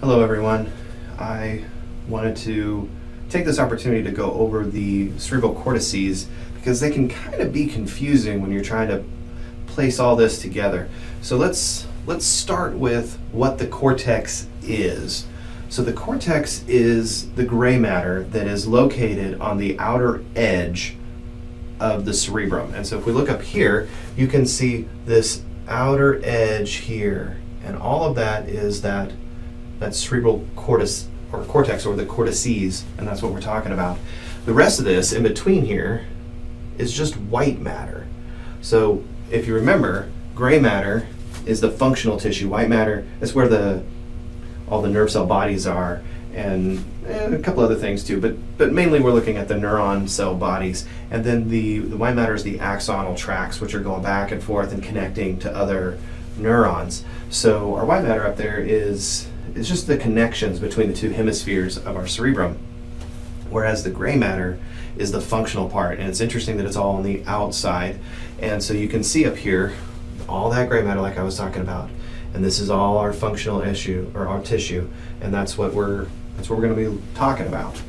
Hello, everyone. I wanted to take this opportunity to go over the cerebral cortices because they can kind of be confusing when you're trying to place all this together. So let's let's start with what the cortex is. So the cortex is the gray matter that is located on the outer edge of the cerebrum. And so if we look up here, you can see this outer edge here. And all of that is that that cerebral cortex or cortex or the cortices, and that's what we're talking about. The rest of this in between here is just white matter. So if you remember, gray matter is the functional tissue. White matter is where the all the nerve cell bodies are, and, a couple other things too. But but mainly we're looking at the neuron cell bodies, and then the the white matter is the axonal tracks, which are going back and forth and connecting to other neurons. So our white matter up there is is just the connections between the two hemispheres of our cerebrum, whereas the gray matter is the functional part. And it's interesting that it's all on the outside, and so you can see up here all that gray matter, like I was talking about and this is all our functional issue or our tissue, and that's what we're that's what we're going to be talking about.